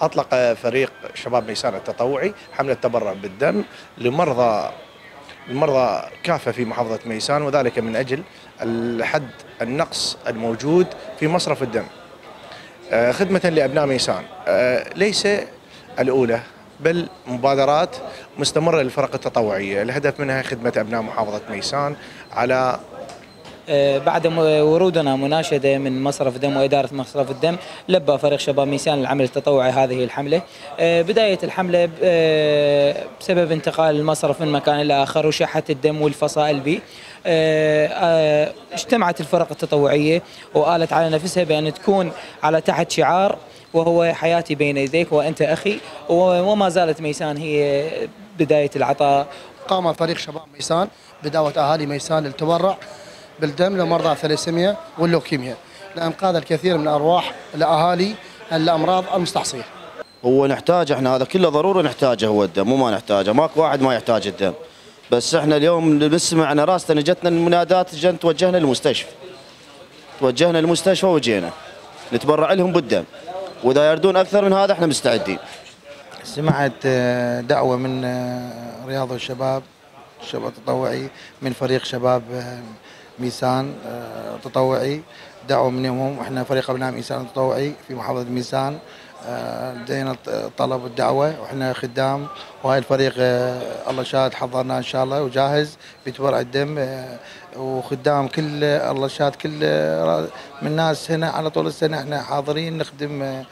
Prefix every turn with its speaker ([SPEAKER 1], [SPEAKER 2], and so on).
[SPEAKER 1] أطلق فريق شباب ميسان التطوعي حملة تبرع بالدم لمرضى المرضى كافة في محافظة ميسان وذلك من أجل الحد النقص الموجود في مصرف الدم. آه، خدمة لأبناء ميسان آه، ليس الأولى بل مبادرات مستمرة للفرق التطوعية. الهدف منها خدمة أبناء محافظة ميسان على
[SPEAKER 2] بعد م- ورودنا مناشدة من مصرف دم وإدارة مصرف الدم لبى فريق شباب ميسان العمل التطوعي هذه الحملة. آه، بداية الحملة آه، بسبب انتقال المصرف من مكان إلى آخر وشحة الدم والفصائل به آه، آه، اجتمعت الفرق التطوعية وقالت على نفسها بأن تكون على تحت شعار وهو حياتي بين يديك وأنت أخي وما زالت ميسان هي بداية العطاء.
[SPEAKER 3] قام فريق شباب ميسان بدعوة أهالي ميسان للتبرع. بالدم لمرضى الثليسيميا واللوكيميا لإنقاذ الكثير من الأرواح الأهالي الأمراض المستعصية
[SPEAKER 4] هو نحتاج إحنا هذا كله ضروري نحتاجه هو الدم مو ما نحتاجه ماكو واحد ما يحتاج الدم. بس إحنا اليوم نسمع انا راسنا جتنا المنادات جن توجهنا للمستشفى. توجهنا للمستشفى وجينا. نتبرع لهم بالدم. وإذا يردون أكثر من هذا إحنا مستعدين.
[SPEAKER 5] سمعت آه، دعوة من آه، رياض الشباب الشباب التطوعي من فريق شباب آه، ميسان آه، تطوعي. دعوة منهم إحنا فريق ابناء ميسان التطوعي في محافظة ميسان. آه، لدينا طلب الدعوة وإحنا خدام. وهاي الفريق آه، الله شاهد حضرنا إن شاء الله وجاهز بتبرع الدم. وخدام كل الله شاهد كل من الناس هنا على طول السنة إحنا حاضرين نخدم